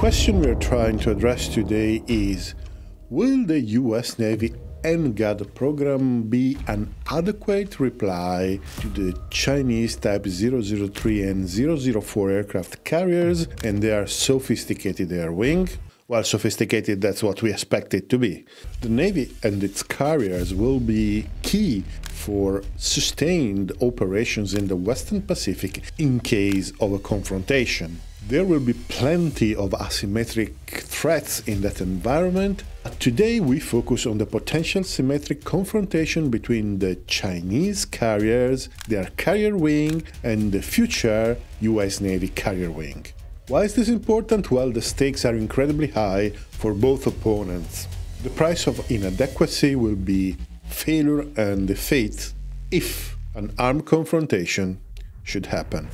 question we're trying to address today is Will the US Navy NGAD program be an adequate reply to the Chinese Type 003 and 004 aircraft carriers and their sophisticated air wing? Well, sophisticated, that's what we expect it to be. The Navy and its carriers will be key for sustained operations in the Western Pacific in case of a confrontation. There will be plenty of asymmetric threats in that environment. Today we focus on the potential symmetric confrontation between the Chinese carriers, their carrier wing, and the future US Navy carrier wing. Why is this important? Well, the stakes are incredibly high for both opponents. The price of inadequacy will be failure and defeat if an armed confrontation should happen.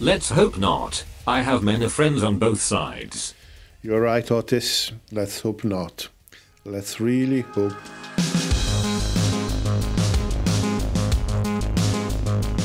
Let's hope not. I have many friends on both sides. You're right, Otis. Let's hope not. Let's really hope.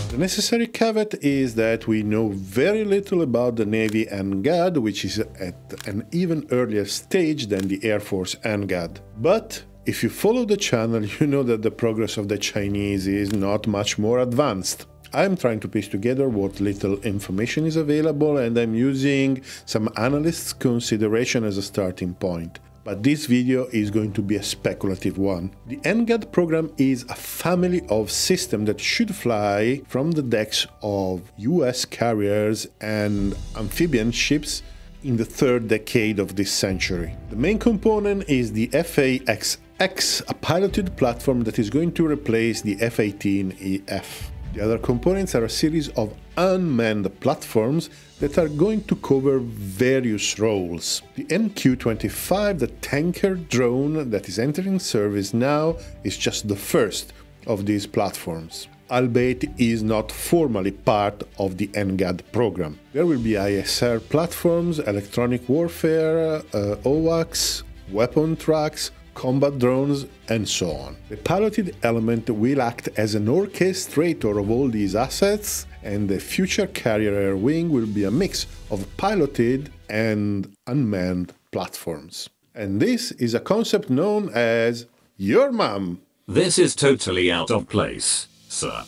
The necessary caveat is that we know very little about the Navy and NGAD, which is at an even earlier stage than the Air Force and NGAD. But if you follow the channel, you know that the progress of the Chinese is not much more advanced. I'm trying to piece together what little information is available and I'm using some analysts' consideration as a starting point. But this video is going to be a speculative one. The NGAD program is a family of systems that should fly from the decks of US carriers and amphibian ships in the third decade of this century. The main component is the F/A-XX, a piloted platform that is going to replace the F-18EF. The other components are a series of unmanned platforms that are going to cover various roles. The MQ-25, the tanker drone that is entering service now, is just the first of these platforms albeit is not formally part of the NGAD program. There will be ISR platforms, electronic warfare, uh, AWACS, weapon trucks, combat drones, and so on. The piloted element will act as an orchestrator of all these assets, and the future carrier air wing will be a mix of piloted and unmanned platforms. And this is a concept known as your mom. This is totally out of place, sir.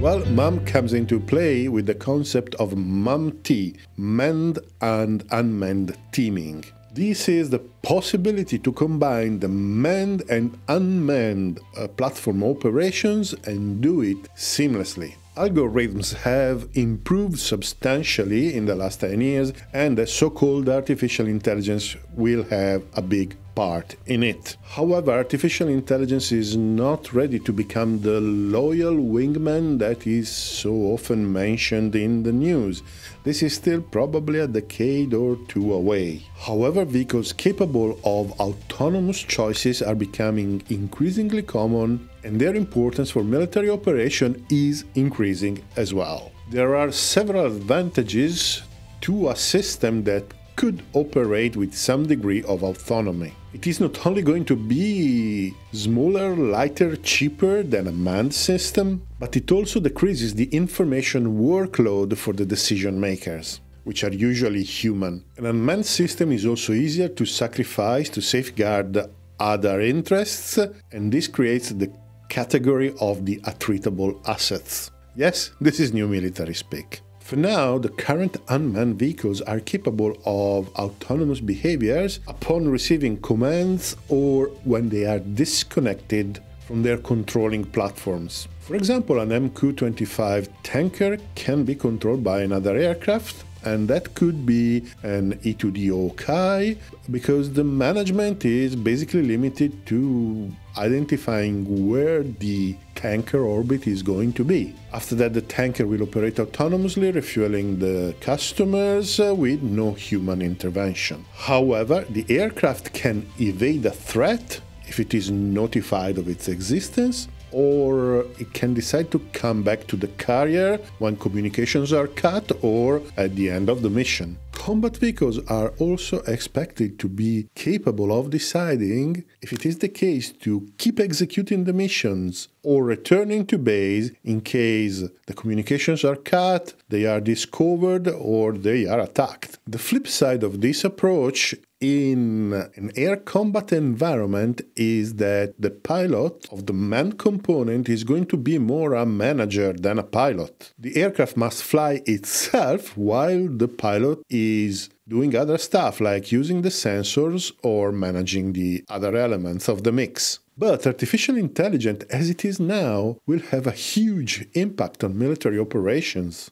Well, MUM comes into play with the concept of MUM-T, manned and unmanned teaming. This is the possibility to combine the manned and unmanned uh, platform operations and do it seamlessly. Algorithms have improved substantially in the last 10 years, and the so called artificial intelligence will have a big part in it. However, artificial intelligence is not ready to become the loyal wingman that is so often mentioned in the news. This is still probably a decade or two away. However, vehicles capable of autonomous choices are becoming increasingly common and their importance for military operation is increasing as well. There are several advantages to a system that could operate with some degree of autonomy. It is not only going to be smaller, lighter, cheaper than a manned system, but it also decreases the information workload for the decision makers, which are usually human. An unmanned system is also easier to sacrifice to safeguard other interests, and this creates the category of the attritable assets. Yes, this is new military speak. For now, the current unmanned vehicles are capable of autonomous behaviors upon receiving commands or when they are disconnected from their controlling platforms. For example, an MQ-25 tanker can be controlled by another aircraft and that could be an E2D Hawkeye because the management is basically limited to identifying where the tanker orbit is going to be. After that, the tanker will operate autonomously, refueling the customers uh, with no human intervention. However, the aircraft can evade a threat if it is notified of its existence or it can decide to come back to the carrier when communications are cut or at the end of the mission. Combat vehicles are also expected to be capable of deciding if it is the case to keep executing the missions or returning to base in case the communications are cut, they are discovered, or they are attacked. The flip side of this approach in an air combat environment is that the pilot of the manned component is going to be more a manager than a pilot. The aircraft must fly itself while the pilot is doing other stuff like using the sensors or managing the other elements of the mix. But artificial intelligence, as it is now, will have a huge impact on military operations.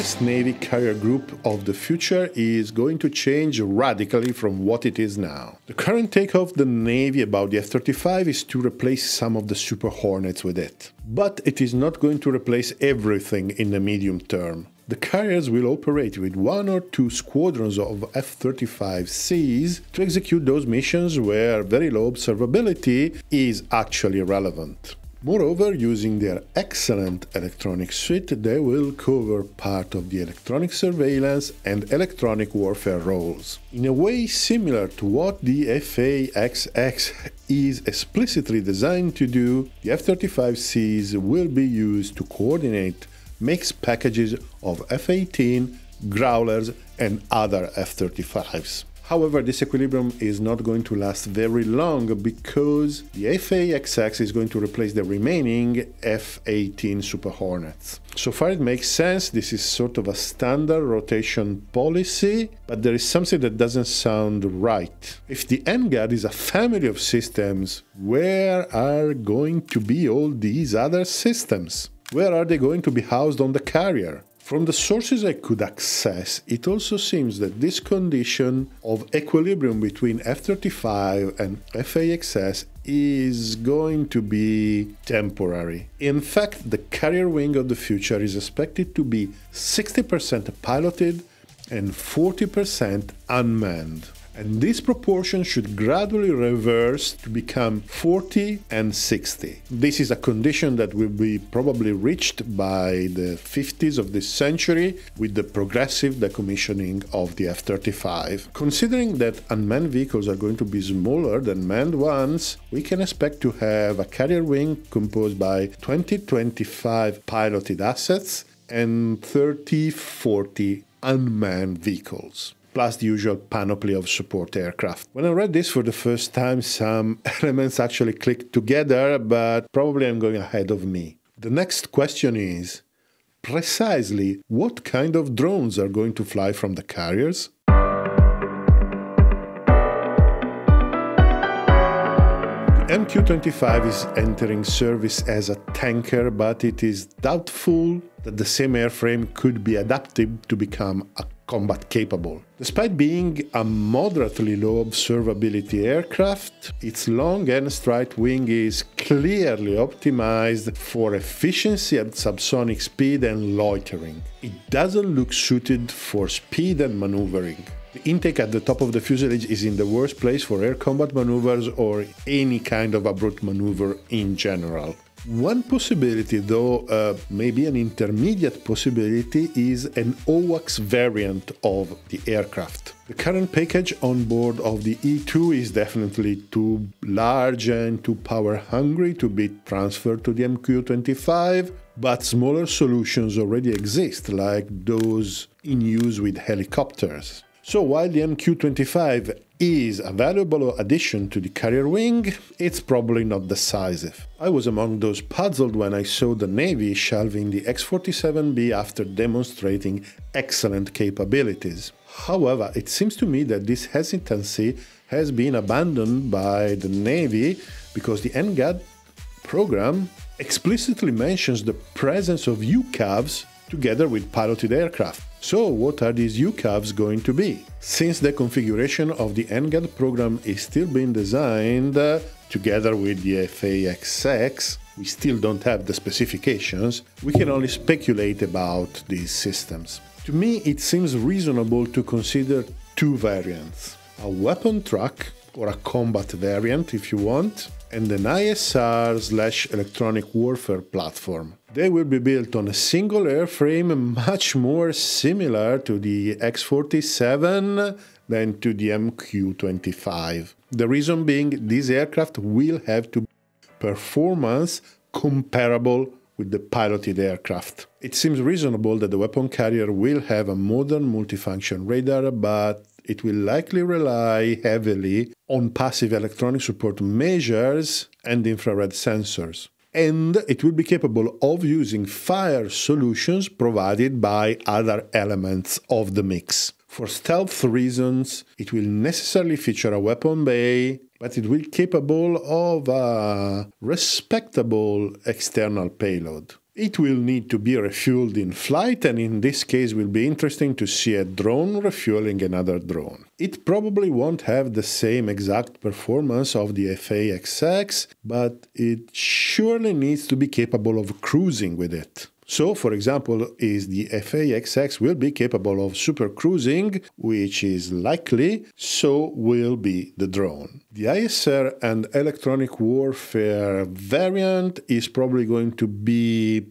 US Navy carrier group of the future is going to change radically from what it is now. The current take of the Navy about the F 35 is to replace some of the Super Hornets with it. But it is not going to replace everything in the medium term. The carriers will operate with one or two squadrons of F 35Cs to execute those missions where very low observability is actually relevant. Moreover, using their excellent electronic suite, they will cover part of the electronic surveillance and electronic warfare roles. In a way similar to what the F/A-XX is explicitly designed to do, the F-35Cs will be used to coordinate mixed packages of F-18, Growlers and other F-35s. However, this equilibrium is not going to last very long because the FA-XX is going to replace the remaining F-18 Super Hornets. So far it makes sense, this is sort of a standard rotation policy, but there is something that doesn't sound right. If the NGAD is a family of systems, where are going to be all these other systems? Where are they going to be housed on the carrier? From the sources I could access, it also seems that this condition of equilibrium between F-35 and FA-XX is going to be temporary. In fact, the carrier wing of the future is expected to be 60% piloted and 40% unmanned and this proportion should gradually reverse to become 40 and 60. This is a condition that will be probably reached by the 50s of this century with the progressive decommissioning of the F 35. Considering that unmanned vehicles are going to be smaller than manned ones, we can expect to have a carrier wing composed by 20 25 piloted assets and 30 40 unmanned vehicles plus the usual panoply of support aircraft. When I read this for the first time, some elements actually clicked together, but probably I'm going ahead of me. The next question is precisely what kind of drones are going to fly from the carriers? MQ-25 is entering service as a tanker, but it is doubtful that the same airframe could be adapted to become a combat capable. Despite being a moderately low observability aircraft, its long and straight wing is clearly optimized for efficiency at subsonic speed and loitering. It doesn't look suited for speed and maneuvering. The intake at the top of the fuselage is in the worst place for air combat maneuvers or any kind of abrupt maneuver in general. One possibility, though uh, maybe an intermediate possibility, is an AWACS variant of the aircraft. The current package on board of the E2 is definitely too large and too power hungry to be transferred to the MQ-25, but smaller solutions already exist, like those in use with helicopters. So while the MQ-25 is a valuable addition to the carrier wing, it's probably not decisive. I was among those puzzled when I saw the Navy shelving the X-47B after demonstrating excellent capabilities. However, it seems to me that this hesitancy has been abandoned by the Navy because the NGAD program explicitly mentions the presence of UCAVs together with piloted aircraft. So what are these UCAVs going to be? Since the configuration of the NGAD program is still being designed uh, together with the FA-XX, we still don't have the specifications, we can only speculate about these systems. To me, it seems reasonable to consider two variants. A weapon truck, or a combat variant if you want, and an ISR slash electronic warfare platform. They will be built on a single airframe much more similar to the X 47 than to the MQ-25. The reason being these aircraft will have to performance comparable with the piloted aircraft. It seems reasonable that the weapon carrier will have a modern multifunction radar, but it will likely rely heavily on passive electronic support measures and infrared sensors. And it will be capable of using fire solutions provided by other elements of the mix. For stealth reasons, it will necessarily feature a weapon bay, but it will be capable of a respectable external payload. It will need to be refueled in flight, and in this case, will be interesting to see a drone refueling another drone. It probably won't have the same exact performance of the FA-XX, but it surely needs to be capable of cruising with it. So, for example, is the FA-XX will be capable of super cruising, which is likely, so will be the drone. The ISR and electronic warfare variant is probably going to be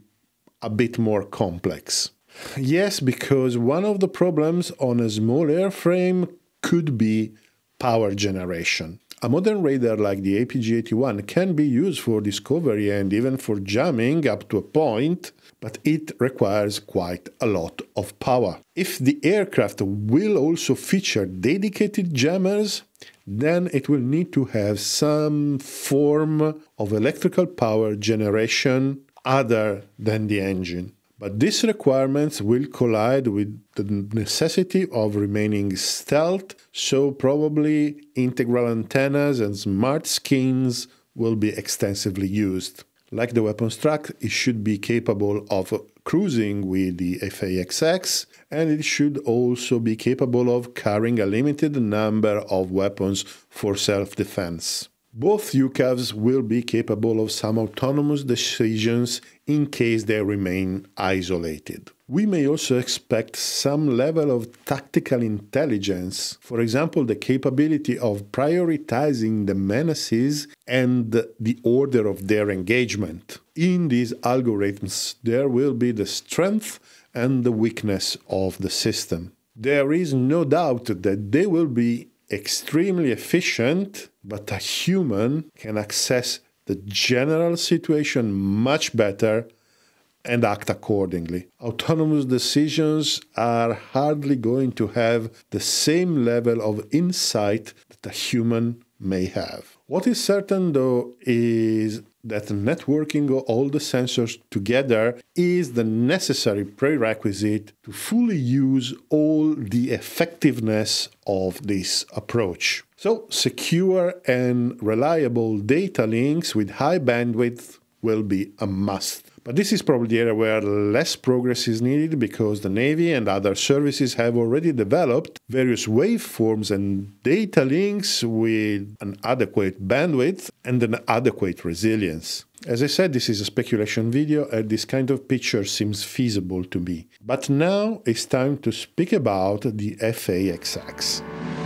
a bit more complex. Yes, because one of the problems on a small airframe could be power generation. A modern radar like the APG-81 can be used for discovery and even for jamming up to a point, but it requires quite a lot of power. If the aircraft will also feature dedicated jammers, then it will need to have some form of electrical power generation other than the engine. But these requirements will collide with the necessity of remaining stealth, so probably integral antennas and smart skins will be extensively used. Like the weapons truck, it should be capable of cruising with the FA-XX, and it should also be capable of carrying a limited number of weapons for self-defense. Both UCAVs will be capable of some autonomous decisions in case they remain isolated. We may also expect some level of tactical intelligence, for example, the capability of prioritizing the menaces and the order of their engagement. In these algorithms, there will be the strength and the weakness of the system. There is no doubt that they will be extremely efficient, but a human can access the general situation much better and act accordingly. Autonomous decisions are hardly going to have the same level of insight that a human may have. What is certain though is that networking all the sensors together is the necessary prerequisite to fully use all the effectiveness of this approach. So, secure and reliable data links with high bandwidth will be a must. But this is probably the area where less progress is needed because the Navy and other services have already developed various waveforms and data links with an adequate bandwidth and an adequate resilience. As I said, this is a speculation video and this kind of picture seems feasible to me. But now it's time to speak about the FA-XX.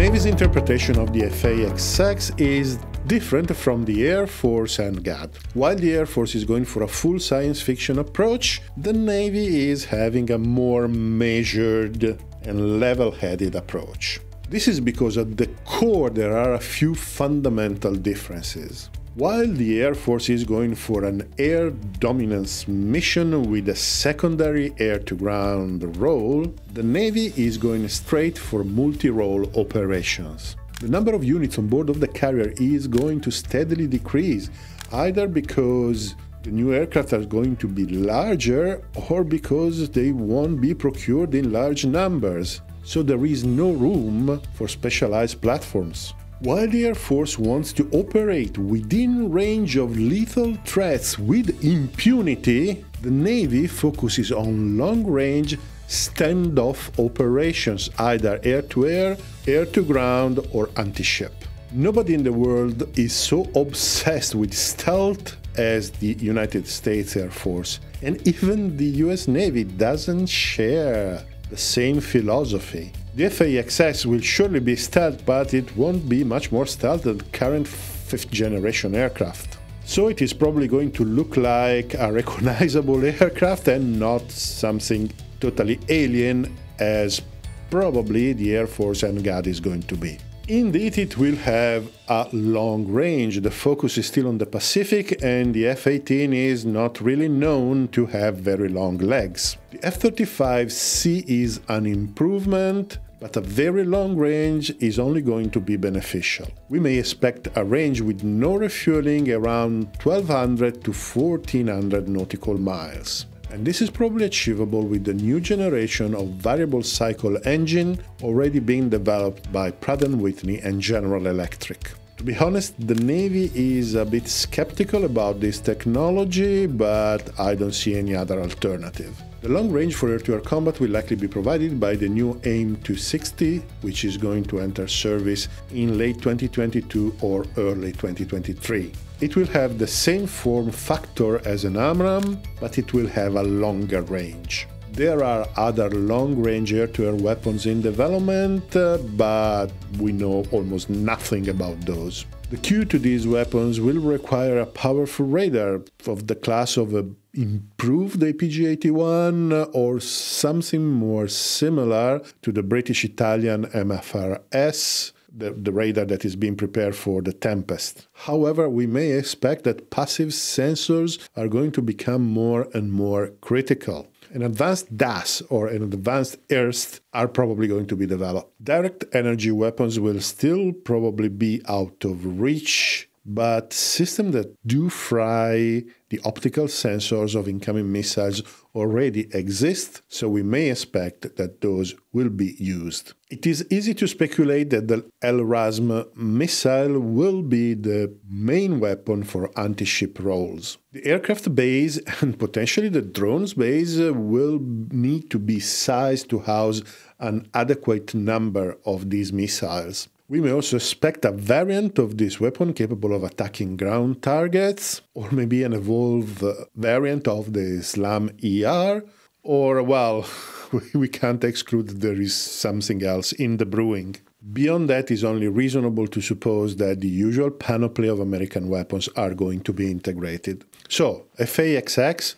Navy's interpretation of the FA-XX is different from the Air Force NGAD. While the Air Force is going for a full science fiction approach, the Navy is having a more measured and level headed approach. This is because at the core there are a few fundamental differences. While the Air Force is going for an air dominance mission with a secondary air to ground role, the Navy is going straight for multi role operations. The number of units on board of the carrier is going to steadily decrease, either because the new aircraft are going to be larger or because they won't be procured in large numbers. So there is no room for specialized platforms. While the Air Force wants to operate within range of lethal threats with impunity, the Navy focuses on long-range standoff operations, either air-to-air, air-to-ground, or anti-ship. Nobody in the world is so obsessed with stealth as the United States Air Force, and even the US Navy doesn't share the same philosophy. The FA-XX will surely be stealth, but it won't be much more stealth than current fifth generation aircraft. So it is probably going to look like a recognizable aircraft and not something totally alien as probably the Air Force NGAD is going to be. Indeed, it will have a long range. The focus is still on the Pacific, and the F 18 is not really known to have very long legs. The F 35C is an improvement, but a very long range is only going to be beneficial. We may expect a range with no refueling around 1200 to 1400 nautical miles and this is probably achievable with the new generation of variable cycle engine already being developed by Pratt & Whitney and General Electric. To be honest, the Navy is a bit skeptical about this technology, but I don't see any other alternative. The long range for air-to-air combat will likely be provided by the new AIM 260, which is going to enter service in late 2022 or early 2023. It will have the same form factor as an AMRAAM, but it will have a longer range. There are other long-range air-to-air weapons in development, uh, but we know almost nothing about those. The Q to these weapons will require a powerful radar of the class of an improved APG-81 uh, or something more similar to the British-Italian MFRS the, the radar that is being prepared for the Tempest. However, we may expect that passive sensors are going to become more and more critical. An advanced DAS or an advanced IRST are probably going to be developed. Direct energy weapons will still probably be out of reach but systems that do fry the optical sensors of incoming missiles already exist, so we may expect that those will be used. It is easy to speculate that the LRASM missile will be the main weapon for anti ship roles. The aircraft base and potentially the drones base will need to be sized to house an adequate number of these missiles. We may also expect a variant of this weapon capable of attacking ground targets, or maybe an evolved variant of the SLAM ER, or, well, we can't exclude that there is something else in the brewing. Beyond that, it's only reasonable to suppose that the usual panoply of American weapons are going to be integrated. So, FAXX,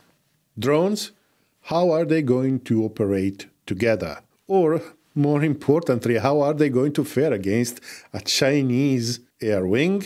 drones, how are they going to operate together? Or more importantly, how are they going to fare against a Chinese air wing?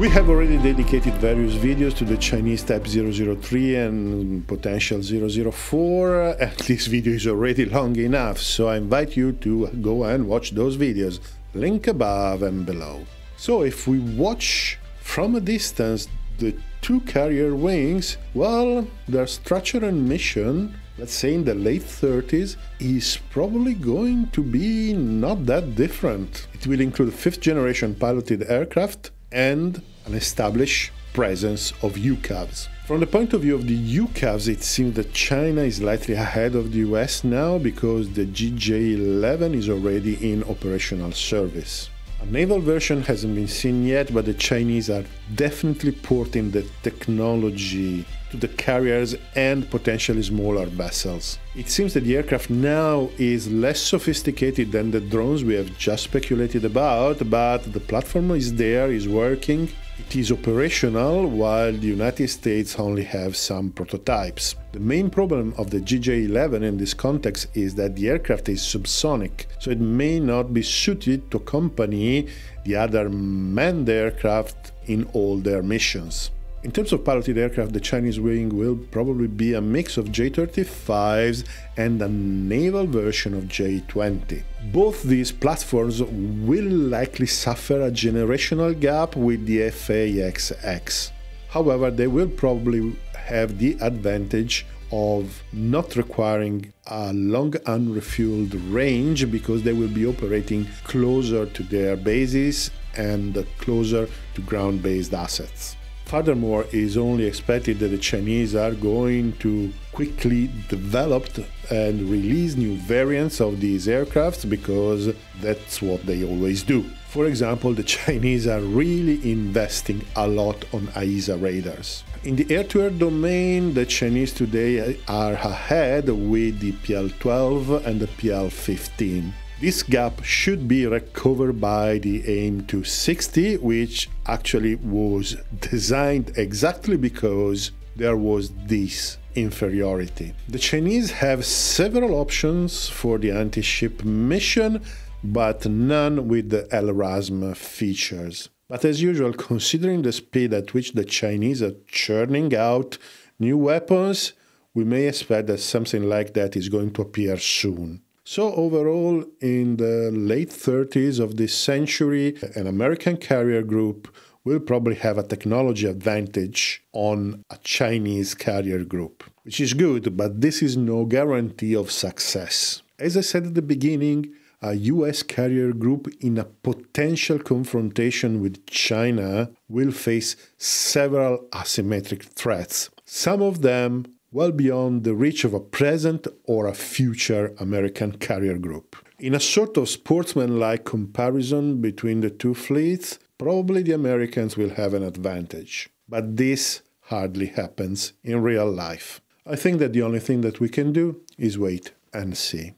We have already dedicated various videos to the Chinese Type 003 and potential 004, and this video is already long enough, so I invite you to go and watch those videos, link above and below. So if we watch from a distance the two carrier wings, well, their structure and mission, let's say in the late 30s, is probably going to be not that different. It will include fifth generation piloted aircraft and an established presence of UCAVs. From the point of view of the UCAVs, it seems that China is slightly ahead of the US now because the GJ 11 is already in operational service. A naval version hasn't been seen yet, but the Chinese are definitely porting the technology to the carriers and potentially smaller vessels. It seems that the aircraft now is less sophisticated than the drones we have just speculated about, but the platform is there, is working, it is operational while the United States only have some prototypes. The main problem of the GJ-11 in this context is that the aircraft is subsonic, so it may not be suited to accompany the other manned aircraft in all their missions. In terms of piloted aircraft, the Chinese wing will probably be a mix of J-35s and a naval version of J-20. Both these platforms will likely suffer a generational gap with the FAXX. However, they will probably have the advantage of not requiring a long unrefueled range because they will be operating closer to their bases and closer to ground based assets. Furthermore, it is only expected that the Chinese are going to quickly develop and release new variants of these aircrafts because that's what they always do. For example, the Chinese are really investing a lot on AESA radars. In the air-to-air domain, the Chinese today are ahead with the PL-12 and the PL-15. This gap should be recovered by the AIM 260, which actually was designed exactly because there was this inferiority. The Chinese have several options for the anti ship mission, but none with the LRASM features. But as usual, considering the speed at which the Chinese are churning out new weapons, we may expect that something like that is going to appear soon. So, overall, in the late 30s of this century, an American carrier group will probably have a technology advantage on a Chinese carrier group, which is good, but this is no guarantee of success. As I said at the beginning, a US carrier group in a potential confrontation with China will face several asymmetric threats. Some of them well beyond the reach of a present or a future American carrier group. In a sort of sportsmanlike comparison between the two fleets, probably the Americans will have an advantage. But this hardly happens in real life. I think that the only thing that we can do is wait and see.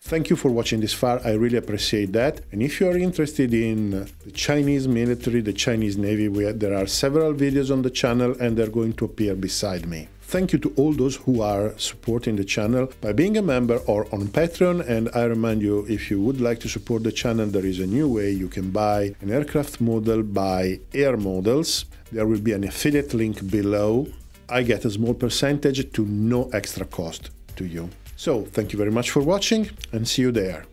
Thank you for watching this far, I really appreciate that. And if you are interested in the Chinese military, the Chinese Navy, there are several videos on the channel and they're going to appear beside me. Thank you to all those who are supporting the channel by being a member or on Patreon. And I remind you, if you would like to support the channel, there is a new way you can buy an aircraft model by Air Models. There will be an affiliate link below. I get a small percentage to no extra cost to you. So, thank you very much for watching and see you there.